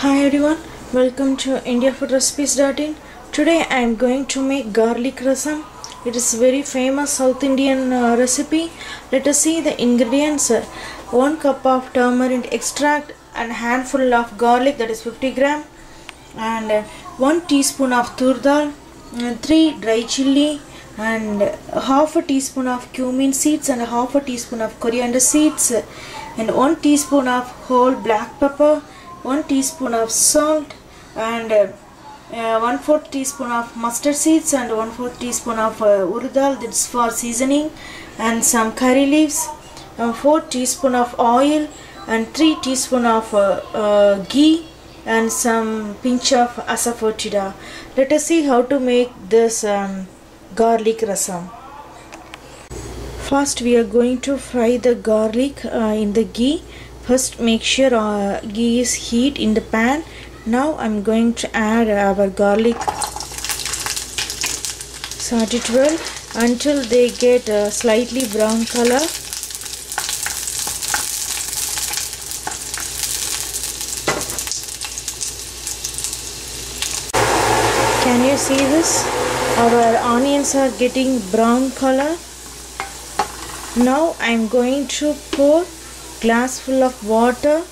Hi everyone, welcome to IndiaFoodRecipes.in. Today I am going to make garlic rasam. It is very famous South Indian uh, recipe. Let us see the ingredients. Uh, 1 cup of tamarind extract and a handful of garlic that is 50 gram and uh, 1 teaspoon of tur dal, uh, 3 dry chilli and half a teaspoon of cumin seeds and half a teaspoon of coriander seeds and 1 teaspoon of whole black pepper 1 teaspoon of salt and uh, uh, 1 4 teaspoon of mustard seeds and 1 4 teaspoon of uh, urad that's for seasoning and some curry leaves. And 4 teaspoon of oil and 3 teaspoon of uh, uh, ghee and some pinch of asafoetida let us see how to make this um, garlic rasam. First we are going to fry the garlic uh, in the ghee first make sure uh, ghee is heat in the pan. Now I'm going to add our garlic. Sort it well until they get a slightly brown color. Can you see this? Our onions are getting brown color. Now I'm going to pour glass full of water.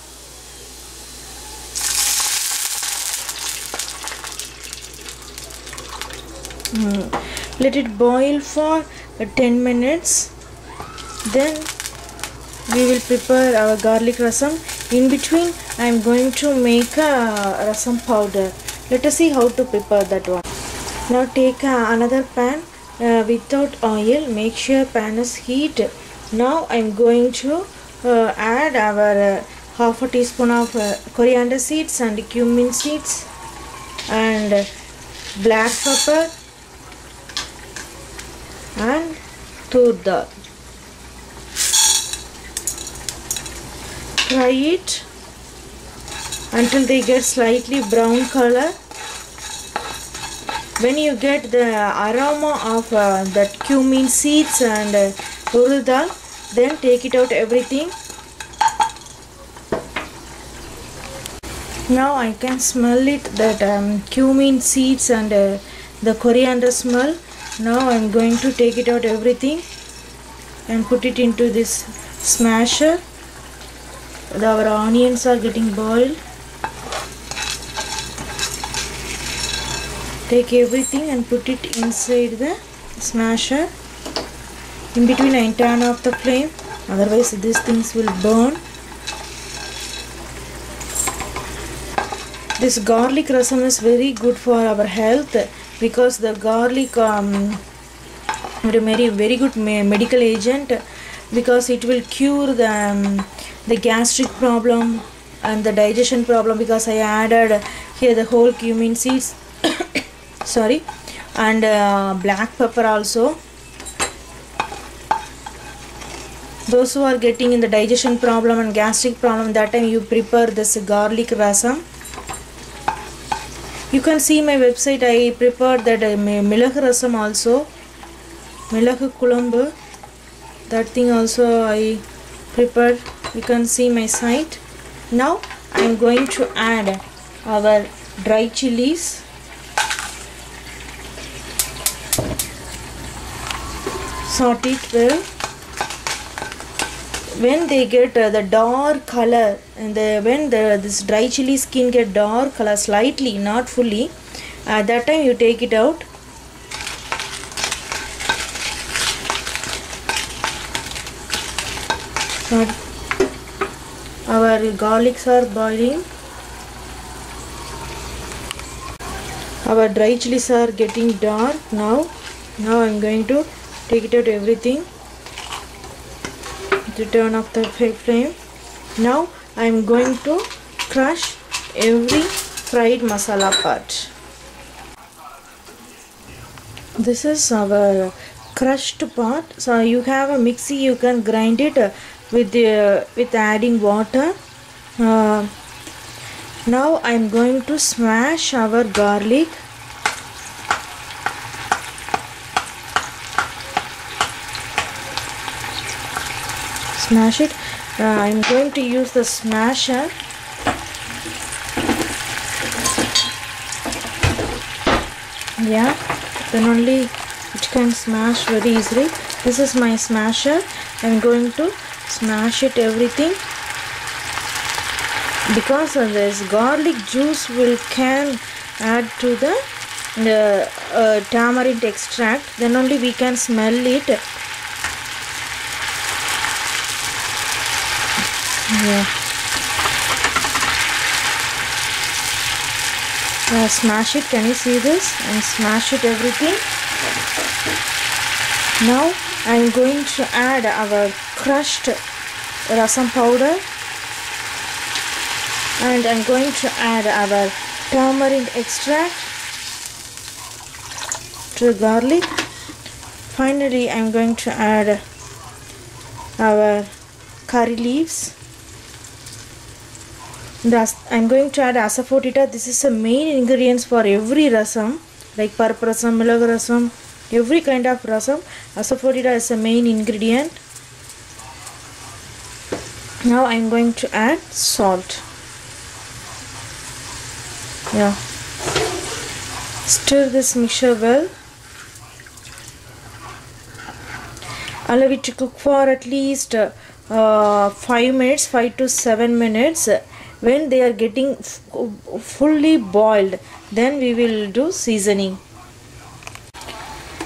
Mm. let it boil for uh, 10 minutes. Then we will prepare our garlic rasam. In between I am going to make a rasam powder. Let us see how to prepare that one. Now take another pan uh, without oil. Make sure pan is heat now I'm going to add our uh, half a teaspoon of uh, coriander seeds and cumin seeds and black pepper and tur dal fry it until they get slightly brown color. When you get the aroma of uh, that cumin seeds and uh, dal then take it out everything now I can smell it that um, cumin seeds and uh, the coriander smell. Now I'm going to take it out everything and put it into this smasher. Our onions are getting boiled. Take everything and put it inside the smasher. In between I turn off the flame otherwise these things will burn this garlic rasam is very good for our health because the garlic um, very very good medical agent because it will cure the um, the gastric problem and the digestion problem because I added here the whole cumin seeds sorry and uh, black pepper also. Those who are getting in the digestion problem and gastric problem that time you prepare this garlic rasam you can see my website. I prepared that uh, milag rasam also. Milag kulambu that thing also I prepared. You can see my site. Now I am going to add our dry chilies. Sort it well when they get uh, the dark color and the when the this dry chili skin get dark color slightly not fully at that time you take it out. Our garlics are boiling. Our dry chilies are getting dark now. Now I'm going to take it out everything to turn off the flame now I'm going to crush every fried masala part. This is our crushed part. So you have a mixie you can grind it with uh, with adding water. Uh, now I'm going to smash our garlic smash it. Uh, I'm going to use the smasher. Yeah then only it can smash very easily. This is my smasher. I'm going to smash it everything. Because of this garlic juice will can add to the uh, uh, tamarind extract. Then only we can smell it. Yeah uh, smash it. Can you see this? And smash it everything. Now I'm going to add our crushed rasam powder. And I'm going to add our tamarind extract to the garlic. Finally I'm going to add our curry leaves I'm going to add asafoetida. This is the main ingredients for every rasam, like parp rasam, milag rasam, every kind of rasam. Asafoetida is the main ingredient. Now I'm going to add salt. Yeah. Stir this mixture well. Allow it to cook for at least uh, 5 minutes, 5 to 7 minutes. When they are getting fully boiled, then we will do seasoning.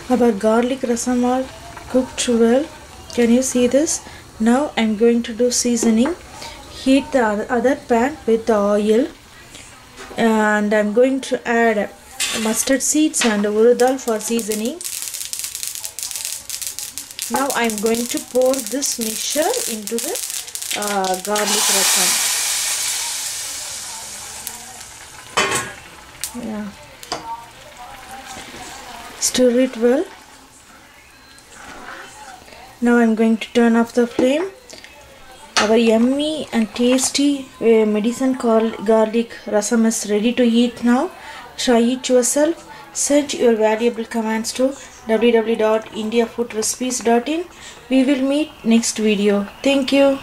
Our garlic rasam all cooked well. Can you see this? Now I'm going to do seasoning. Heat the other pan with the oil and I'm going to add mustard seeds and urad dal for seasoning. Now I'm going to pour this mixture into the uh, garlic rasam. Yeah. Stir it well. Now I'm going to turn off the flame. Our yummy and tasty uh, medicine called garlic rasam is ready to eat now. Try it yourself. Send your valuable comments to www.indiafoodrecipes.in. We will meet next video. Thank you.